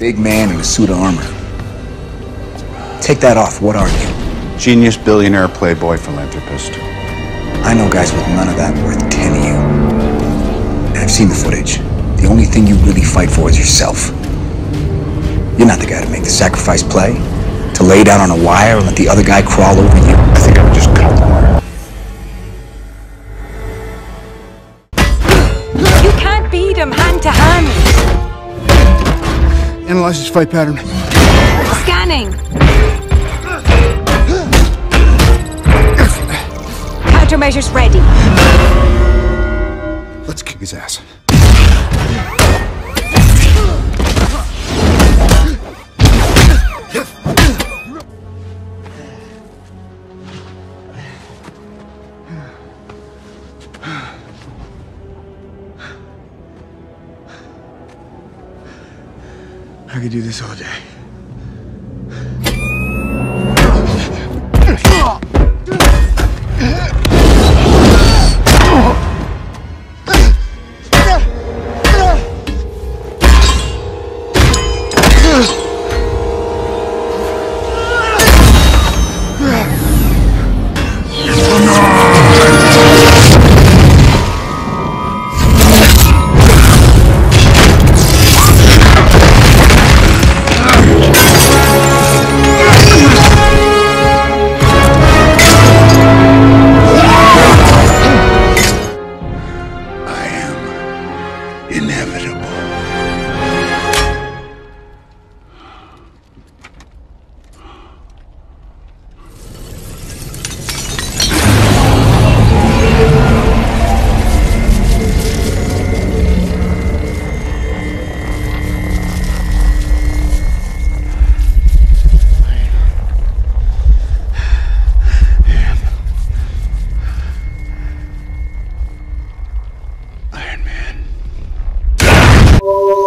Big man in a suit of armor. Take that off. What are you? Genius, billionaire, playboy, philanthropist. I know guys with none of that worth ten of you. And I've seen the footage. The only thing you really fight for is yourself. You're not the guy to make the sacrifice play, to lay down on a wire and let the other guy crawl over you. I think I would just cut the wire. You can't beat him hand to hand. Analyze his fight pattern. Scanning. Countermeasures ready. Let's kick his ass. I could do this all day. inevitable. Iron Man. Oh.